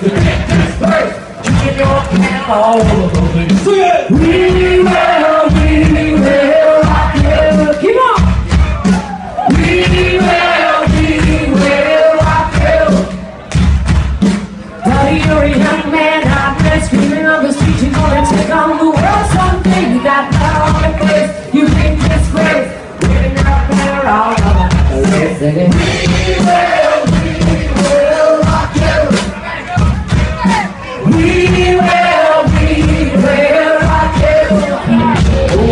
We will, we will rock you. Keep on. We will, we will rock you. Buddy, you're a young man out there screaming on the street. You're gonna take on the world someday. You got on. You all. We will, we will rock you.